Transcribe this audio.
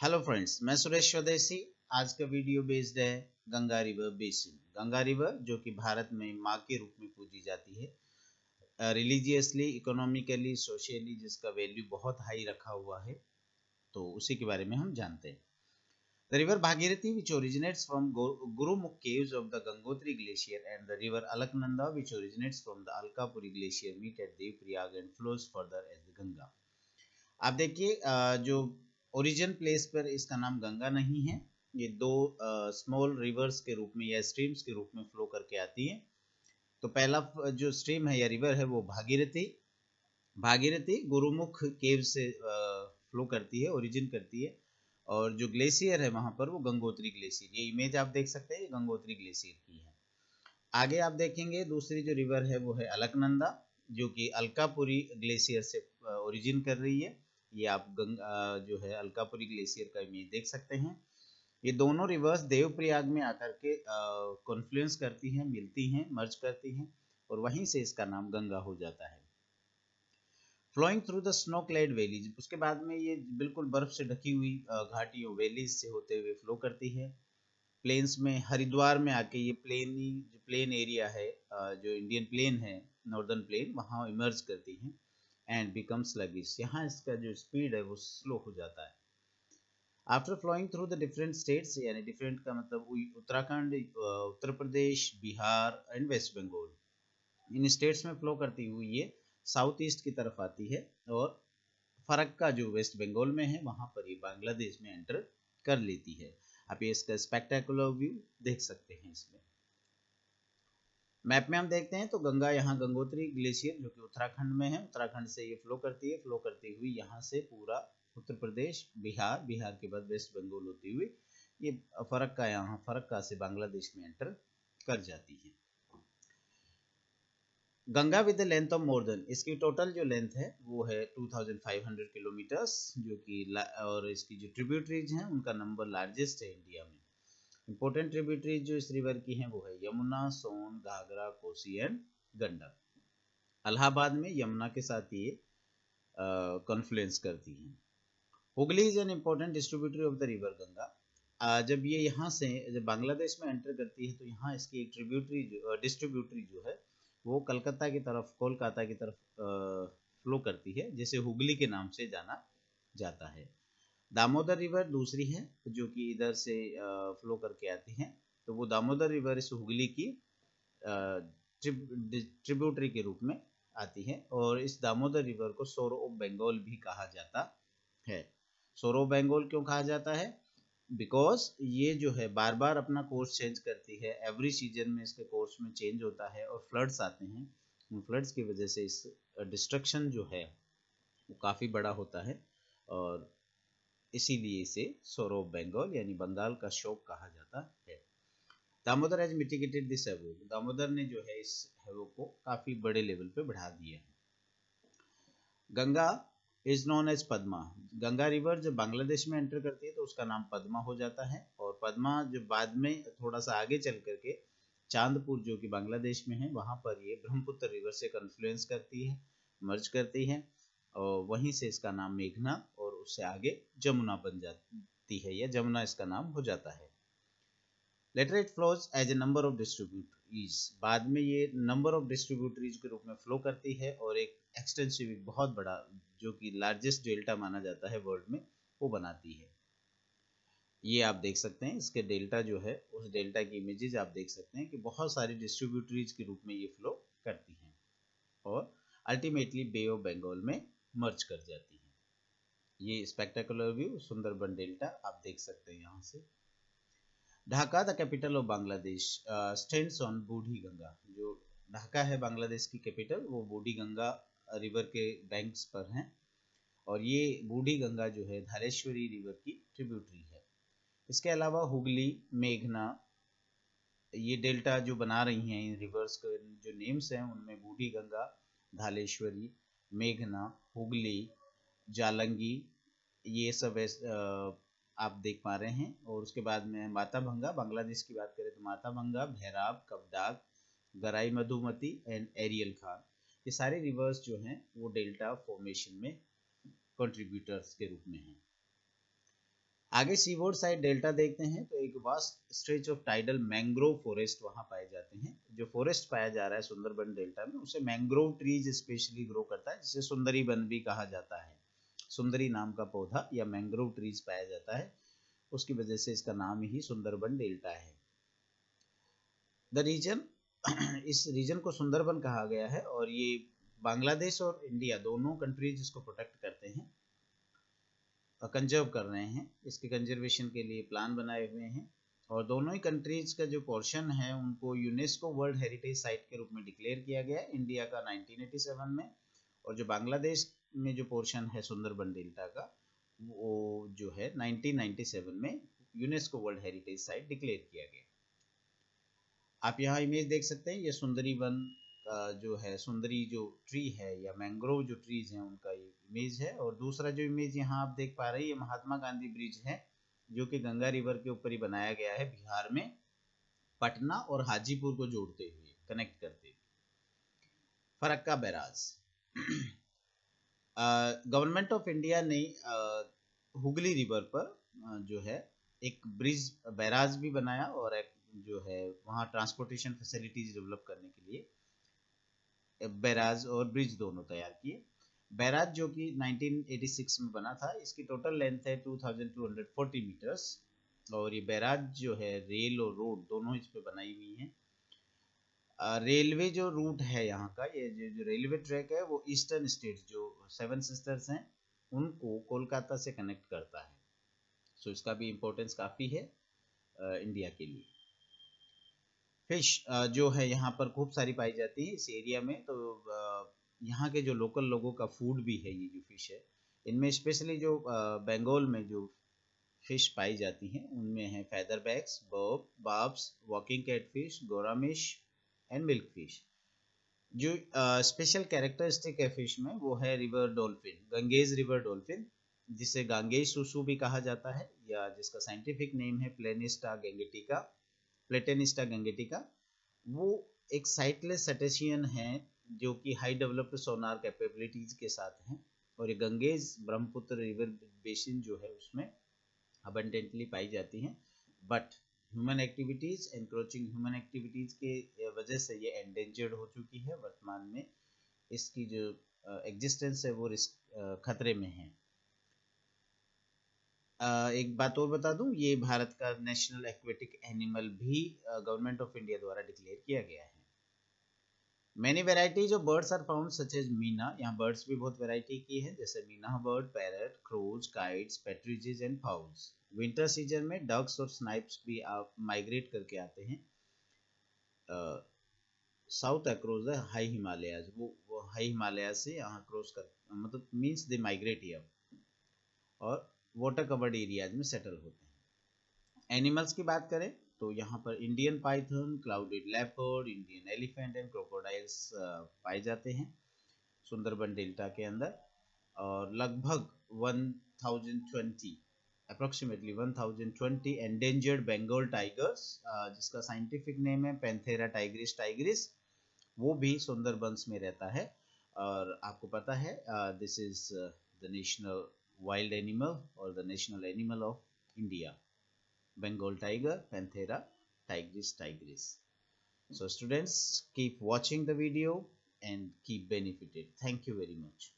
Hello friends मैं सुरेश स्वदेशी. आज का वीडियो बेस्ड है Ganga river basin Ganga river जो कि भारत में माँ के रूप में पूजी जाती है रिलीजियसली इकोनॉमिकली सोशली जिसका वैल्यू बहुत हाई रखा हुआ है तो उसी के बारे में हम जानते हैं. The river Bhagirathi which originates from Gurumukh caves of the Gangotri glacier and the river Alaknanda which originates from the Alkapuri glacier meet at Dev and flows further as Ganga आप देखिए जो ओरिजिन प्लेस पर इसका नाम गंगा नहीं है। ये दो स्मॉल uh, रिवर्स के रूप में या स्ट्रीम्स के रूप में फ्लो करके आती है। तो पहला जो स्ट्रीम है या रिवर है वो भागीरथी। भागीरथी गुरुमुख केव से फ्लो करती है ओरिजिन करती है। और जो ग्लेशियर है वहाँ पर वो गंगोत्री ग्लेशियर ये इमेज आप देख सकते हैं गंगोत्री ग्लेशियर की है। आगे आप देखेंगे दूसरी जो रिवर है वो है अलकनंदा जो कि अलकापुरी ग्लेशियर से ओरिजिन कर रही है। ये आप गंगा जो है, अलकापुरी ग्लेशियर का इमेज देख सकते हैं। ये दोनों रिवर्स देवप्रयाग में आकर के कॉन्फ्लुएंस करती हैं, मिलती हैं मर्ज करती हैं और वहीं से इसका नाम गंगा हो जाता है। Flowing through the snow clad valleys उसके बाद में ये बिल्कुल बर्फ़ से ढकी हुई घाटियों वैलीज से होते हुए फ्लो करती है। प्लेन्स में, हरिद्वार में आके ये प्लेनी जो प्लेन एरिया है जो इंडियन प्लेन है नॉर्दर्न प्लेन वहाँ इमर्ज करती हैं। एंड बिकम स्लगिश यहाँ इसका जो स्पीड है वो स्लो हो जाता है। After flowing through the different states यानी डिफरेंट का मतलब उत्तराखंड उत्तर प्रदेश, बिहार एंड वेस्ट बंगाल इन स्टेट्स में फ्लो करती हुई ये साउथ ईस्ट की तरफ़ आती है और फरक्का जो वेस्ट बंगाल में है, वहाँ पर ये बांग्लादेश में एंटर कर लेती है। आप ये इसका स्पेक्टेकुलर व्यू देख सकते हैं इसमें। मैप में हम देखते हैं तो गंगा यहाँ गंगोत्री ग्लेशियर, जो कि उत्तराखंड में है। उत्तराखंड से ये फ्लो करती है फ्लो करती हुई यहाँ से पूरा उत्तर प्रदेश, बिहार बिहार के बाद वेस्ट बंगाल होती हुई ये फरक्का यहाँ फरक्का से बांग्लादेश में एंटर कर जाती है। Ganga with length of more than इसकी टोटल जो लेंथ है, वो है 2500 किलोमीटर्स जो कि और इसकी जो ट्रिब्यूटरीज हैं, उनका नंबर लार्जेस्ट है इंडिया में। इंपॉर्टेंट ट्रिब्यूटरीज जो इस रिवर की हैं वो है यमुना, सोन, घाघरा, कोसी एंड गंडक। अलाहाबाद में यमुना के साथ ये कॉन्फ्लुएंस करती हैं। Hooghly is an important distributary of the river Ganga. जब ये यहाँ से, जब बांग्लादेश में एंटर करती है तो यहाँ इसकी एक ट्रिब्यूटरी जो डिस्ट्रीब्यूटरी जो है, वो कलकत्ता की तरफ़, कोलकाता की तरफ़ फ्लो करती है, जिसे हुगली के नाम से जाना जाता है। दामोदर रिवर दूसरी है, जो कि इधर से फ्लो करके आती है। तो वो दामोदर रिवर इस हुगली की ट्रिब्यूटरी के रूप में आती है और इस दामोदर रिवर को सोरो ऑफ़ बंगाल भी कहा जाता है। सोरो बंगाल क्यों कहा जाता है? बिकॉज़ ये जो है बार बार अपना कोर्स चेंज करती है। एवरी सीज़न में इसके कोर्स में चेंज होता है और फ्लड्स आते हैं। उन फ्लड्स की वजह से इस डिस्ट्रक्शन जो है, वो काफ़ी बड़ा होता है और इसीलिए इसे सोरो बंगाल यानी बंगाल का शोक कहा जाता है। Damodar has mitigated this havoc Damodar ने जो है इस हैवोक को काफ़ी बड़े लेवल पे बढ़ा दिया है। Ganga is known as Padma Ganga river जब बांग्लादेश में एंटर करती है तो उसका नाम पद्मा हो जाता है और पद्मा जो बाद में थोड़ा सा आगे चल करके चांदपुर, जो कि बांग्लादेश में है, वहाँ पर ये ब्रह्मपुत्र रिवर से कन्फ्लुएंस करती है मर्ज करती है और वहीं से इसका नाम मेघना और उससे आगे जमुना बन जाती है या जमुना इसका नाम हो जाता है। Later it flows as a number of distributaries बाद में ये नंबर ऑफ़ डिस्ट्रीब्यूटरीज के रूप में फ्लो करती है और एक एक्सटेंसिव बहुत बड़ा, जो कि लार्जेस्ट डेल्टा माना जाता है वर्ल्ड में, वो बनाती है। ये आप देख सकते हैं, इसके डेल्टा जो है, उस डेल्टा की इमेजेस आप देख सकते हैं कि बहुत सारी डिस्ट्रीब्यूटरीज के रूप में ये फ्लो करती हैं और अल्टीमेटली बे ऑफ़ बंगाल में मर्ज कर जाती है। ये स्पेक्टेकुलर व्यू सुंदरबन डेल्टा आप देख सकते हैं यहाँ से। Dhaka the capital of Bangladesh stands on Buri Ganga जो ढाका है बांग्लादेश की कैपिटल वो बूढ़ी गंगा रिवर के बैंक्स पर हैं। और ये बूढ़ी गंगा जो है धारेश्वरी रिवर की ट्रिब्यूटरी है। इसके अलावा हुगली, मेघना, ये डेल्टा जो बना रही हैं इन रिवर्स के जो नेम्स हैं, उनमें बूढ़ी गंगा धालेश्वरी मेघना, हुगली, जालंगी ये सब आप देख पा रहे हैं। और उसके बाद में माता भंगा, बांग्लादेश की बात करें तो माता भंगा भैराब कबडाग गराई, मधुमती एंड एरियल खान, ये सारे रिवर्स जो हैं, वो डेल्टा फॉर्मेशन में कंट्रीब्यूटर्स के रूप में हैं। आगे सीबोर्ड साइड डेल्टा देखते हैं तो एक vast stretch of tidal mangrove forest वहाँ पाए जाते हैं। जो फॉरेस्ट पाया जा रहा है सुंदरबन डेल्टा में, उसे मैंग्रोव ट्रीज स्पेशली ग्रो करता है, जिसे सुंदरी वन भी कहा जाता है। सुंदरी नाम का पौधा या मैंग्रोव ट्रीज पाया जाता है। उसकी वजह से इसका नाम ही सुंदरबन डेल्टा है। द रीजन इस रीजन को सुंदरबन कहा गया है और ये बांग्लादेश और इंडिया दोनों कंट्रीज़ इसको प्रोटेक्ट करते हैं कंजर्व कर रहे हैं, इसके कंजर्वेशन के लिए प्लान बनाए हुए हैं और दोनों ही कंट्रीज़ का जो पोर्शन है उनको यूनेस्को वर्ल्ड हेरिटेज साइट के रूप में डिक्लेयर किया गया इंडिया का 1987 में और जो बांग्लादेश में जो पोर्शन है सुंदरबन डेल्टा का, वो जो है 1997 में UNESCO world heritage site declare किया गया। आप यहाँ इमेज देख सकते हैं, ये सुंदरी वन जो है, सुंदरी जो ट्री है या मैंग्रोव जो ट्रीज हैं, उनका ये इमेज है। और दूसरा जो इमेज यहाँ आप देख पा रहे हैं, ये महात्मा गांधी ब्रिज है, जो कि गंगा रिवर के ऊपर ही बनाया गया है, बिहार में, पटना और हाजीपुर को जोड़ते हुए कनेक्ट करते हुए। Farakka barrage. Government of India ने हुगली रिवर पर जो है, एक ब्रिज, बैराज भी बनाया और एक जो है, वहाँ ट्रांसपोर्टेशन फैसिलिटीज़ डेवलप करने के लिए बैराज और ब्रिज दोनों तैयार किए। बैराज जो कि 1986 में बना था, इसकी टोटल लेंथ है 2240 मीटर्स और ये बैराज जो है रेल और रोड दोनों इस पे बनाई हुई हैं। रेलवे जो रूट है यहाँ का ये जो, जो रेलवे ट्रैक है वो ईस्टर्न स्टेट जो सेवन सिस्टर्स हैं उनको कोलकाता से कनेक्ट करता है। सो so, इसका भी इम्पोर्टेंस काफ़ी है इंडिया के लिए। फ़िश जो है यहाँ पर खूब सारी पाई जाती है इस एरिया में तो यहाँ के जो लोकल लोगों का फ़ूड भी है ये जो फ़िश है इनमें स्पेशली जो बंगाल में जो फ़िश पाई जाती हैं उनमें है feather backs bob barbs walking catfish gouramis and milkfish जो स्पेशल कैरेक्टरिस्टिक है फ़िश में, वो है river dolphin Ganges river dolphin जिसे गांगेज सुसु भी कहा जाता है, या जिसका साइंटिफिक नेम है प्लेनिस्टा गेंगेटिका प्लेटेनिस्टा गेंगेटिका वो एक साइटलेस सेटेशियन है, जो कि हाई डेवलप्ड सोनार कैपेबिलिटीज के साथ हैं, और ये गंगेज ब्रह्मपुत्र रिवर बेसिन जो है, उसमें अबेंडेंटली पाई जाती हैं. But human activities encroaching human activities के वजह से ये एंडेंजर्ड हो चुकी है वर्तमान में। इसकी जो एग्जिस्टेंस है वो रिस्क खतरे में है। एक बात और बता दूँ, ये भारत का नेशनल एक्वेटिक एनिमल भी गवर्नमेंट ऑफ़ इंडिया द्वारा डिक्लेयर किया गया है। Many varieties of birds are found such as myna यहाँ बर्ड्स भी बहुत वेराइटी की है, जैसे myna bird parrot crows kites partridges and fowls winter season में डक्स और स्नाइप्स भी आप माइग्रेट करके आते हैं। South across the high Himalayas वो वो हाई हिमालय से यहाँ क्रॉस कर मतलब मीन्स दे माइग्रेट हियर और वाटर कवर्ड एरियाज़ में सेटल होते हैं। एनिमल्स की बात करें तो यहाँ पर Indian python clouded leopard Indian elephant and crocodiles पाए जाते हैं सुंदरबन डेल्टा के अंदर। और लगभग 1020 अप्रोक्सीमेटली 1020 एंडेंजर्ड बंगाल टाइगर्स जिसका साइंटिफिक नेम है पेंथेरा टाइग्रिस टाइग्रिस वो भी सुंदरबंस में रहता है। और आपको पता है this is the national wild animal और the national animal of India Bengal tiger, Panthera tigris tigris. So students, keep watching the video and keep benefited. Thank you very much.